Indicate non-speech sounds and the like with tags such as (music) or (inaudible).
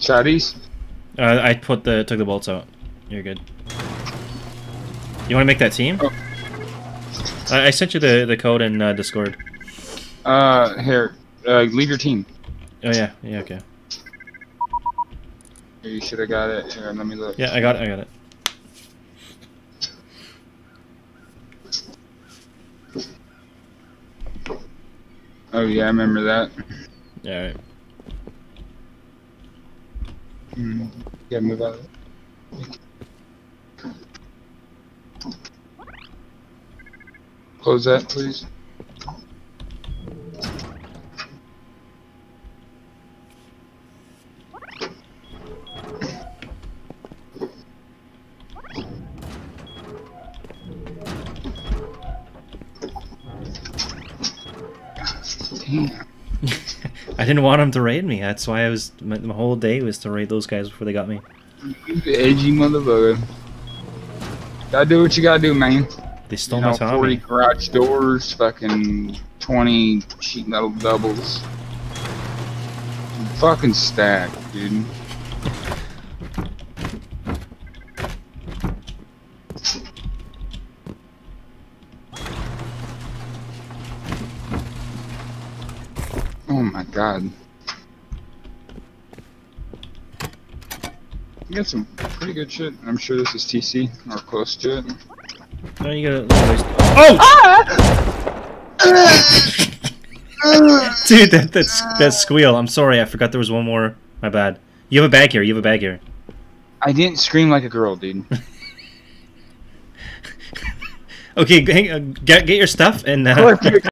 Shotties? Uh, I put the took the bolts out. You're good. You want to make that team? Oh. I, I sent you the the code in uh, Discord. Uh, here. Uh, leave your team. Oh yeah, yeah, okay. You should have got it. Here, let me look. Yeah, I got it. I got it. Oh yeah, I remember that. Yeah. All right. Mm. Yeah, move out. Close that, please. Damn. (laughs) I didn't want him to raid me. That's why I was my, my whole day was to raid those guys before they got me. You edgy motherfucker. Gotta do what you gotta do, man. They stole you know, my 40 garage doors, fucking 20 sheet metal doubles. Fucking stack, dude. Oh my god. You got some pretty good shit. I'm sure this is TC or close to it. No, you gotta. Oh! (laughs) Dude, that that's that squeal. I'm sorry. I forgot there was one more. My bad. You have a bag here. You have a bag here. I didn't scream like a girl, dude. (laughs) (laughs) Okay, hang, uh, get get your stuff and. Uh, Cliff,